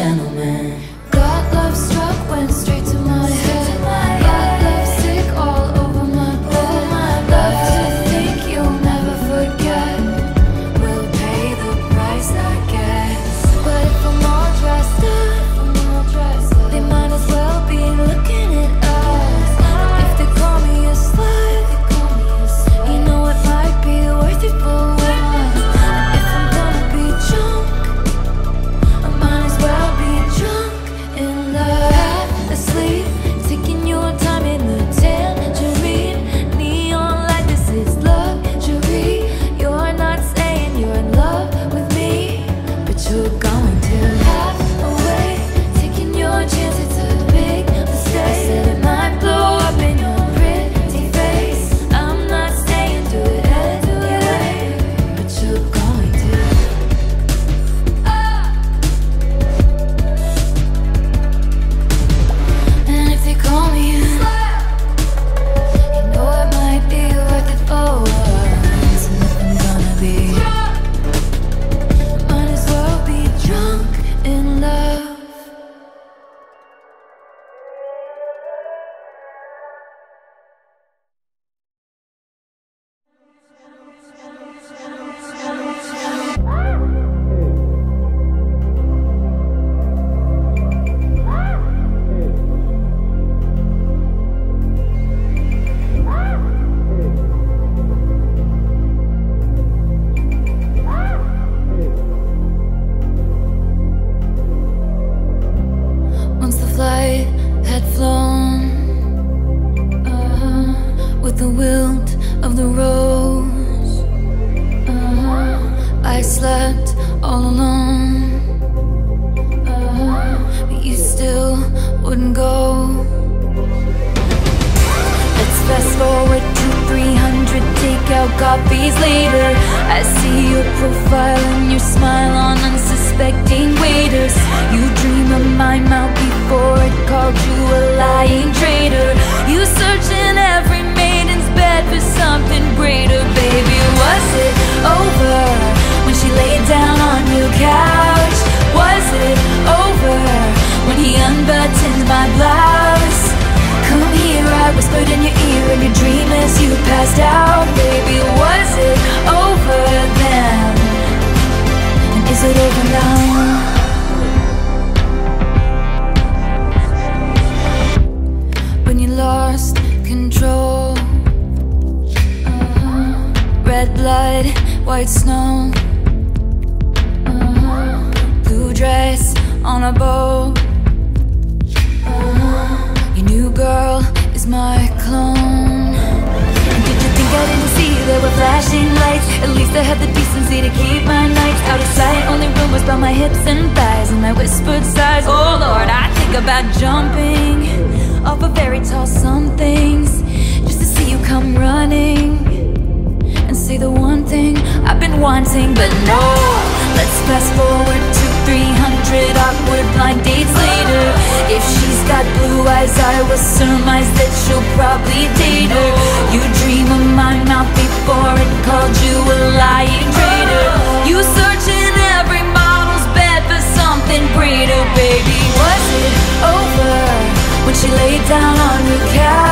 channel. Slept all alone, but you still wouldn't go. Let's fast forward to 300 takeout copies later. I see your profile white snow, uh-huh. blue dress on a boat. Uh-huh. Your new girl is my clone. And did you think I didn't see there were flashing lights? At least I had the decency to keep my nights out of sight. Only rumors about my hips and thighs and my whispered sighs. Oh Lord, I think about jumping off of very tall somethings just to see you come running say the one thing I've been wanting, but no. Let's fast forward to 300 awkward blind dates later. If she's got blue eyes, I will surmise that she'll probably date her. You dream of my mouth before it called you a lying traitor. You search in every model's bed for something greater, baby. Was it over when she laid down on your couch?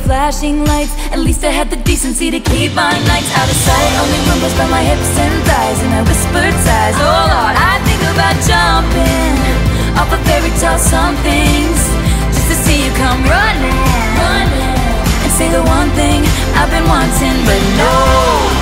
Were flashing lights. At least I had the decency to keep my nights out of sight. Only rumors about my hips and thighs And I whispered sighs. Oh Lord, I think about jumping Off of fairy tale somethings Just to see you come running Running And say the one thing I've been wanting But no